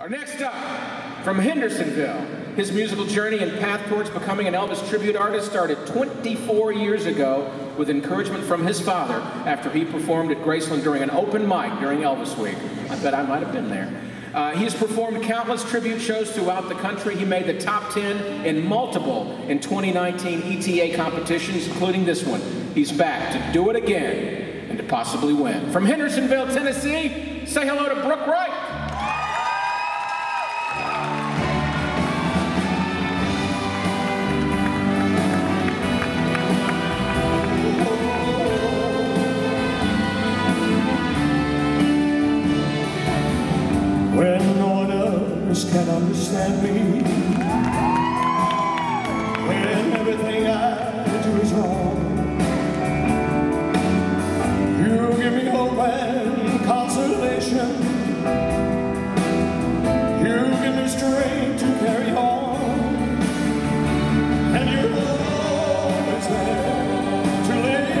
Our next up, from Hendersonville, his musical journey and path towards becoming an Elvis tribute artist started 24 years ago with encouragement from his father after he performed at Graceland during an open mic during Elvis Week. I bet I might have been there. Uh, he has performed countless tribute shows throughout the country. He made the top 10 in multiple in 2019 ETA competitions, including this one. He's back to do it again and to possibly win. From Hendersonville, Tennessee, say hello to Brooke Wright. Can understand me. When everything I do is wrong, you give me hope and consolation. You give me strength to carry on, and you're always there to lend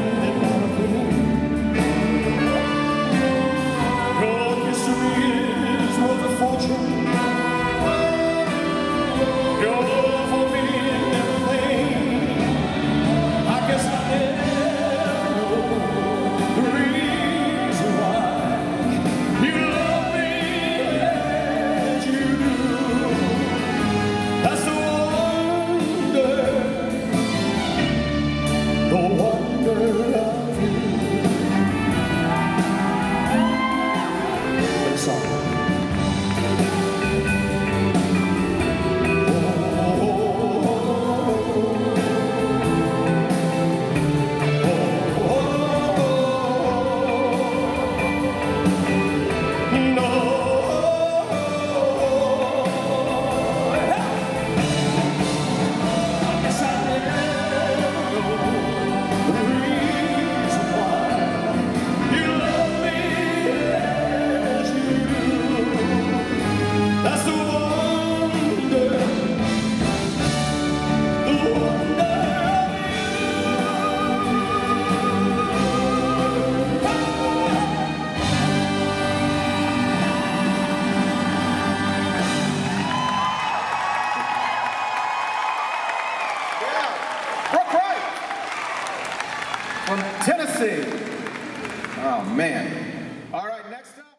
That's from Tennessee. Oh, man. All right, next up.